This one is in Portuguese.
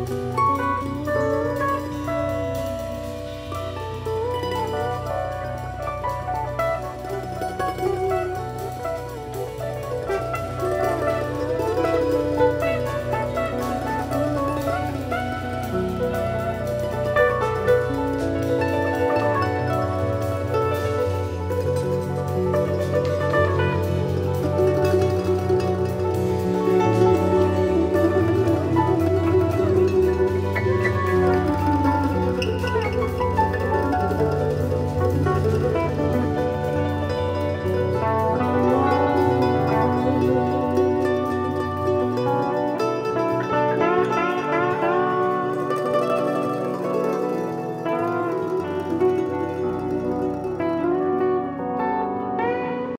Música